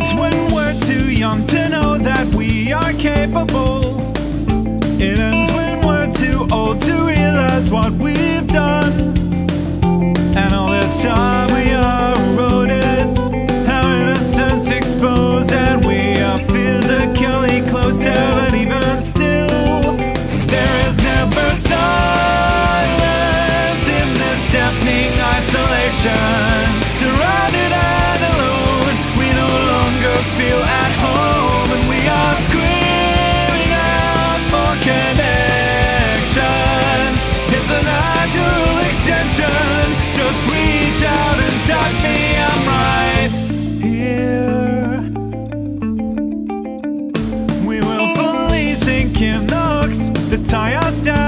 That's when we're too young to know that we are capable. It ends when we're too old to realize what we've done. And all this time we are eroded, our innocence exposed, and we are physically to than even still. There is never silence in this deafening isolation. Tie us down